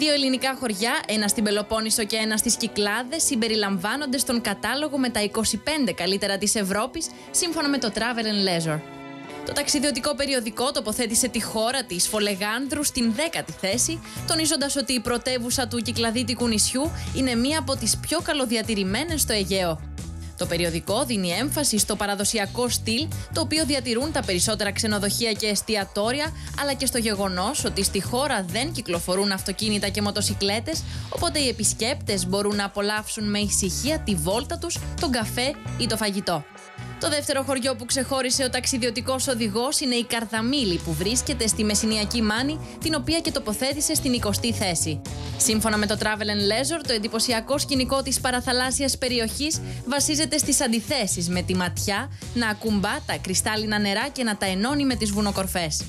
Δύο ελληνικά χωριά, ένα στην Πελοπόννησο και ένα στις Κυκλάδες, συμπεριλαμβάνονται στον κατάλογο με τα 25 καλύτερα της Ευρώπης, σύμφωνα με το Travel and Leisure. Το ταξιδιωτικό περιοδικό τοποθέτησε τη χώρα της Φολεγάνδρου στην 10η θέση, τονίζοντας ότι η πρωτεύουσα του κυκλαδίτικου νησιού είναι μία από τις πιο καλοδιατηρημένες στο Αιγαίο. Το περιοδικό δίνει έμφαση στο παραδοσιακό στυλ, το οποίο διατηρούν τα περισσότερα ξενοδοχεία και εστιατόρια, αλλά και στο γεγονός ότι στη χώρα δεν κυκλοφορούν αυτοκίνητα και μοτοσυκλέτες, οπότε οι επισκέπτες μπορούν να απολαύσουν με ησυχία τη βόλτα τους, τον καφέ ή το φαγητό. Το δεύτερο χωριό που ξεχώρισε ο ταξιδιωτικός οδηγός είναι η Καρδαμίλη, που βρίσκεται στη Μεσσηνιακή Μάνη, την οποία και τοποθέτησε στην 20η θέση. Σύμφωνα με το Travel and Leisure, το εντυπωσιακό σκηνικό της παραθαλάσσιας περιοχής βασίζεται στις αντιθέσεις με τη ματιά να ακουμπά τα κρυστάλλινα νερά και να τα ενώνει με τις βουνοκορφές.